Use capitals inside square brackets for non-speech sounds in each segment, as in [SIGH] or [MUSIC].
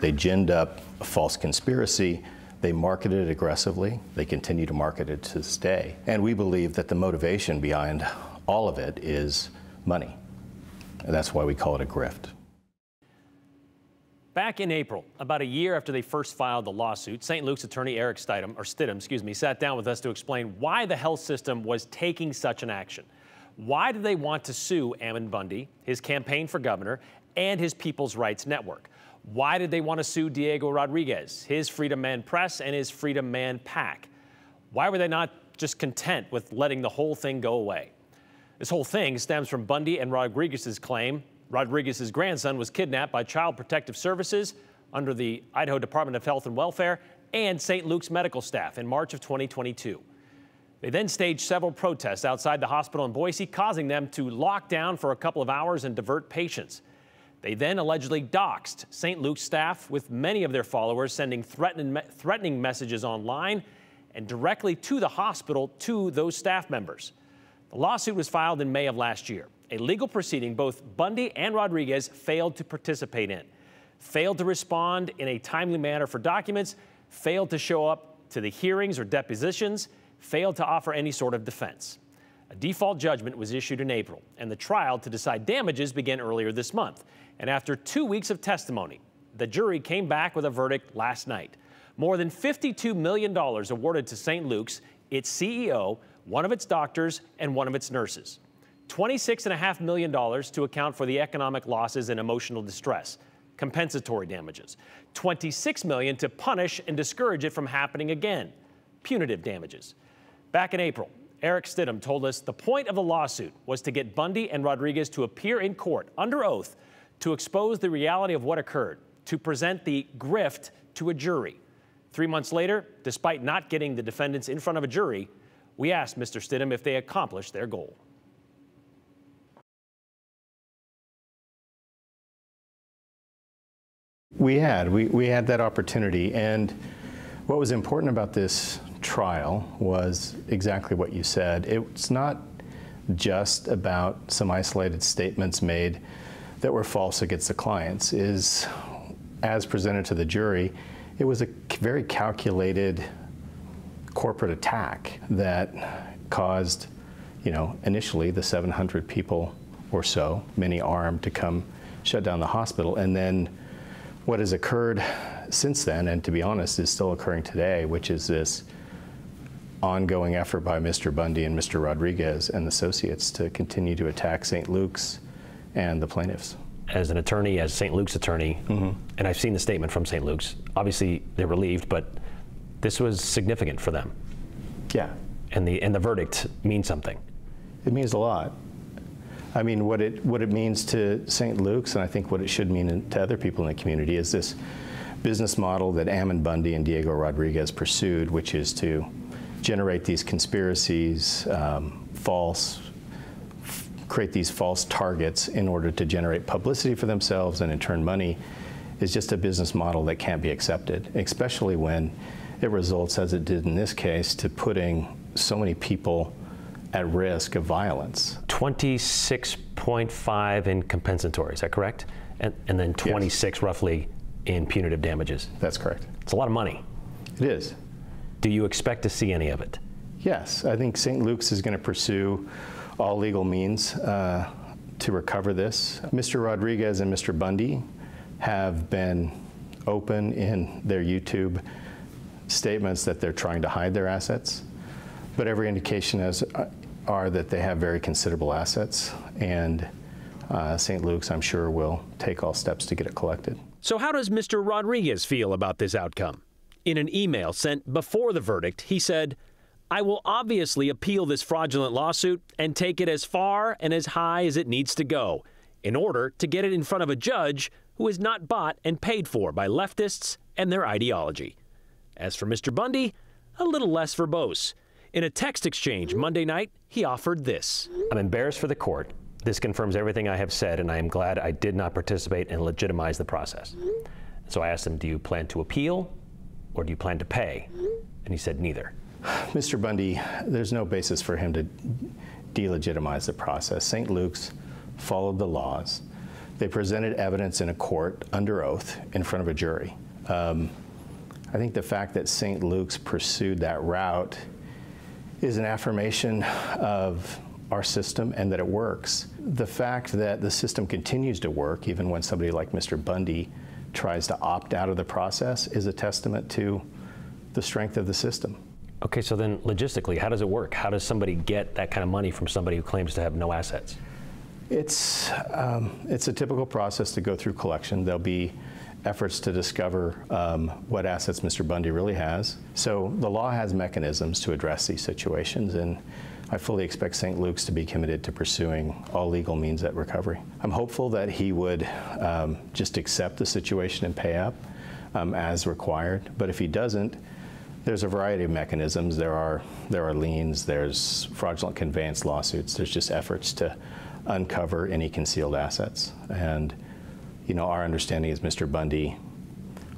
They ginned up a false conspiracy. They marketed it aggressively. They continue to market it to this day. And we believe that the motivation behind all of it is money. And that's why we call it a grift. Back in April, about a year after they first filed the lawsuit, St. Luke's attorney Erik Stidham, or Stidham, excuse me, sat down with us to explain why the health system was taking such an action. Why did they want to sue Ammon Bundy, his campaign for governor, and his People's Rights Network? Why did they want to sue Diego Rodriguez, his Freedom Man Press, and his Freedom Man PAC? Why were they not just content with letting the whole thing go away? This whole thing stems from Bundy and Rodriguez's claim Rodriguez's grandson was kidnapped by Child Protective Services under the Idaho Department of Health and Welfare and St. Luke's medical staff in March of 2022. They then staged several protests outside the hospital in Boise, causing them to lock down for a couple of hours and divert patients. They then allegedly doxed St. Luke's staff, with many of their followers sending threatening, threatening messages online and directly to the hospital to those staff members. The lawsuit was filed in May of last year a legal proceeding both Bundy and Rodriguez failed to participate in, failed to respond in a timely manner for documents, failed to show up to the hearings or depositions, failed to offer any sort of defense. A default judgment was issued in April, and the trial to decide damages began earlier this month. And after two weeks of testimony, the jury came back with a verdict last night. More than $52 million awarded to St. Luke's, its CEO, one of its doctors, and one of its nurses. $26.5 million to account for the economic losses and emotional distress, compensatory damages. 26 million to punish and discourage it from happening again, punitive damages. Back in April, Erik Stidham told us the point of the lawsuit was to get Bundy and Rodriguez to appear in court under oath to expose the reality of what occurred, to present the grift to a jury. Three months later, despite not getting the defendants in front of a jury, we asked Mr. Stidham if they accomplished their goal. We had. We, we had that opportunity. And what was important about this trial was exactly what you said. It's not just about some isolated statements made that were false against the clients. Is as presented to the jury, it was a very calculated corporate attack that caused, you know, initially the 700 people or so, many armed, to come shut down the hospital, and then what has occurred since then, and to be honest, is still occurring today, which is this ongoing effort by Mr. Bundy and Mr. Rodriguez and associates to continue to attack St. Luke's and the plaintiffs. As an attorney, as St. Luke's attorney, mm-hmm. and I've seen the statement from St. Luke's, obviously they're relieved, but this was significant for them. Yeah. And the, and the verdict means something. It means a lot. I mean, what it what it means to St. Luke's, and I think what it should mean to other people in the community, is this business model that Ammon Bundy and Diego Rodriguez pursued, which is to generate these conspiracies, um, false, create these false targets in order to generate publicity for themselves and in turn money, is just a business model that can't be accepted, especially when it results, as it did in this case, to putting so many people at risk of violence. 26.5 in compensatory, is that correct? And, and then 26 yes. roughly in punitive damages. That's correct. It's a lot of money. It is. Do you expect to see any of it? Yes, I think St. Luke's is going to pursue all legal means uh, to recover this. Mr. Rodriguez and Mr. Bundy have been open in their YouTube statements that they're trying to hide their assets but every indication is uh, are that they have very considerable assets, and uh, St. Luke's, I'm sure, will take all steps to get it collected. So, how does Mr. Rodriguez feel about this outcome? In an email sent before the verdict, he said, I will obviously appeal this fraudulent lawsuit and take it as far and as high as it needs to go in order to get it in front of a judge who is not bought and paid for by leftists and their ideology. As for Mr. Bundy, a little less verbose. In a text exchange Monday night, he offered this I'm embarrassed for the court. This confirms everything I have said, and I am glad I did not participate and legitimize the process. So I asked him, Do you plan to appeal or do you plan to pay? And he said, Neither. [SIGHS] Mr. Bundy, there's no basis for him to delegitimize the process. St. Luke's followed the laws They presented evidence in a court under oath in front of a jury. Um, I think the fact that St. Luke's pursued that route is an affirmation of our system and that it works. The fact that the system continues to work, even when somebody like Mr. Bundy tries to opt out of the process, is a testament to the strength of the system. Okay, so then logistically, how does it work? How does somebody get that kind of money from somebody who claims to have no assets? It's, um, it's a typical process to go through collection. There'll be efforts to discover um, what assets Mr. Bundy really has. So the law has mechanisms to address these situations, and I fully expect St. Luke's to be committed to pursuing all legal means at recovery. I'm hopeful that he would um, just accept the situation and pay up um, as required, but if he doesn't, there's a variety of mechanisms. There are there are liens, there's fraudulent conveyance lawsuits, there's just efforts to uncover any concealed assets. And you know, our understanding is Mr. Bundy,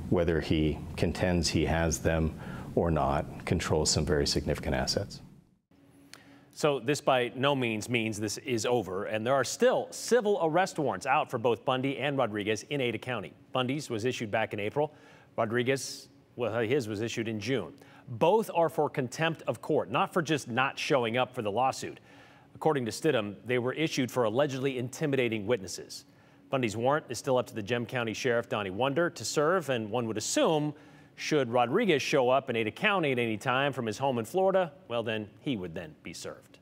whether he contends he has them or not, controls some very significant assets. So this by no means means this is over, and there are still civil arrest warrants out for both Bundy and Rodriguez in Ada County. Bundy's was issued back in April. Rodriguez, well, his was issued in June. Both are for contempt of court, not for just not showing up for the lawsuit. According to Stidham, they were issued for allegedly intimidating witnesses. Bundy's warrant is still up to the Gem County Sheriff Donnie Wunder to serve, and one would assume should Rodriguez show up in Ada County at any time from his home in Florida, well, then he would then be served.